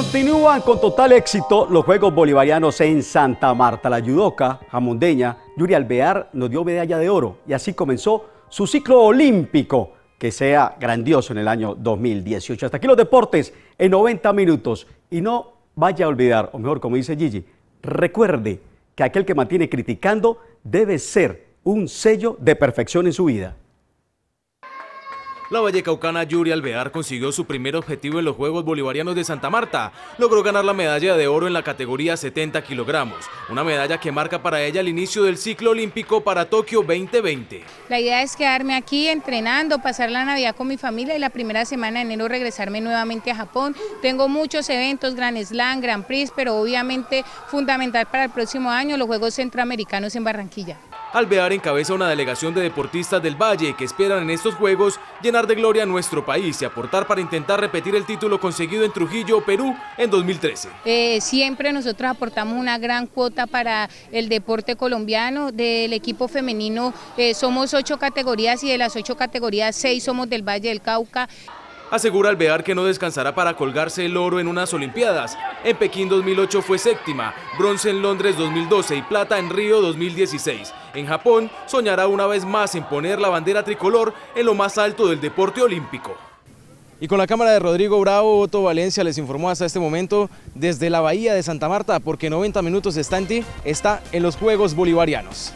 Continúan con total éxito los Juegos Bolivarianos en Santa Marta. La yudoca jamondeña Yuri Alvear nos dio medalla de oro y así comenzó su ciclo olímpico que sea grandioso en el año 2018. Hasta aquí los deportes en 90 minutos y no vaya a olvidar, o mejor como dice Gigi, recuerde que aquel que mantiene criticando debe ser un sello de perfección en su vida. La vallecaucana Yuri Alvear consiguió su primer objetivo en los Juegos Bolivarianos de Santa Marta. Logró ganar la medalla de oro en la categoría 70 kilogramos, una medalla que marca para ella el inicio del ciclo olímpico para Tokio 2020. La idea es quedarme aquí entrenando, pasar la Navidad con mi familia y la primera semana de enero regresarme nuevamente a Japón. Tengo muchos eventos, Gran Slam, Gran Prix, pero obviamente fundamental para el próximo año los Juegos Centroamericanos en Barranquilla. Alvear encabeza una delegación de deportistas del Valle que esperan en estos Juegos llenar de gloria a nuestro país y aportar para intentar repetir el título conseguido en Trujillo, Perú, en 2013. Eh, siempre nosotros aportamos una gran cuota para el deporte colombiano. Del equipo femenino eh, somos ocho categorías y de las ocho categorías seis somos del Valle del Cauca. Asegura Alvear que no descansará para colgarse el oro en unas Olimpiadas. En Pekín 2008 fue séptima, bronce en Londres 2012 y plata en Río 2016. En Japón soñará una vez más en poner la bandera tricolor en lo más alto del deporte olímpico. Y con la cámara de Rodrigo Bravo, Otto Valencia les informó hasta este momento desde la Bahía de Santa Marta, porque 90 Minutos está en ti, está en los Juegos Bolivarianos.